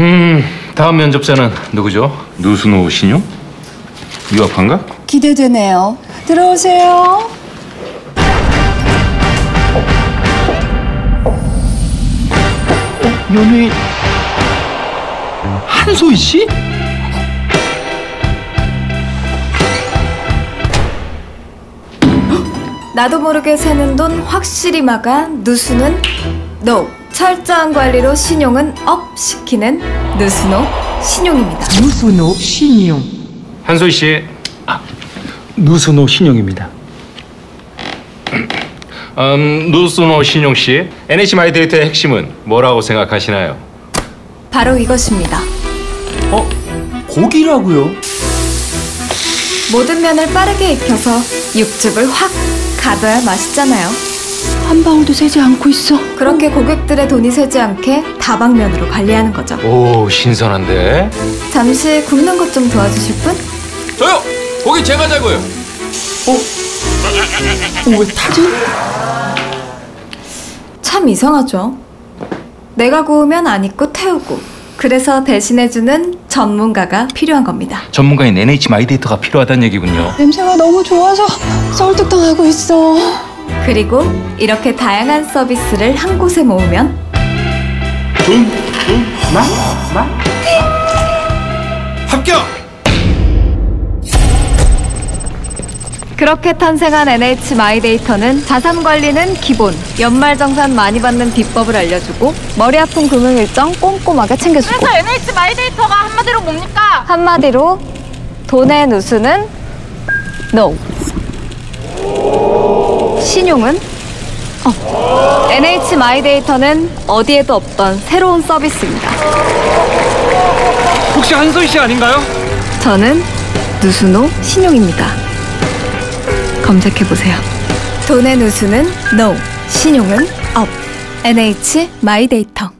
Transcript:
음, 다음 면접자는 누구죠? 누수노 신용? 유학한가? 기대되네요. 들어오세요. 연예인 한소희 씨? 나도 모르게 새는 돈 확실히 막아 누수는 NO 철저한 관리로 신용은 up 시키는 누수노 신용입니다. 누수노 신용 한소희 씨, 누수노 신용입니다 음, 누수노 신용 씨, NH 마이데이터의 핵심은 뭐라고 생각하시나요? 바로 이것입니다. 어? 고기라고요? 모든 면을 빠르게 익혀서 육즙을 확 가둬야 맛있잖아요. 한 방울도 새지 않고 있어. 그렇게 고객들의 돈이 새지 않게 다방면으로 관리하는 거죠. 오, 신선한데? 잠시 굽는 것 좀 도와주실 분? 저요! 고기 제가 자고요. 어, 왜 타지? 참 이상하죠. 내가 구우면 안 익고 태우고 그래서 대신해주는 전문가가 필요한 겁니다. 전문가인 NH 마이데이터가 필요하다는 얘기군요. 냄새가 너무 좋아서 설득당하고 있어. 그리고 이렇게 다양한 서비스를 한 곳에 모으면 합격! 그렇게 탄생한 NH 마이데이터는 자산 관리는 기본, 연말정산 많이 받는 비법을 알려주고 머리 아픈 금융 일정 꼼꼼하게 챙겨주고 그래서 NH 마이데이터가 한마디로 뭡니까? 한마디로 돈의 누수는 NO 신용은 UP. NH 마이데이터는 어디에도 없던 새로운 서비스입니다. 혹시 한소희 씨 아닌가요? 저는 누수노 신용입니다. 검색해보세요. 돈의 누수는 NO, 신용은 UP. NH 마이데이터.